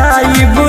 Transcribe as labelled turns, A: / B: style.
A: जाइब।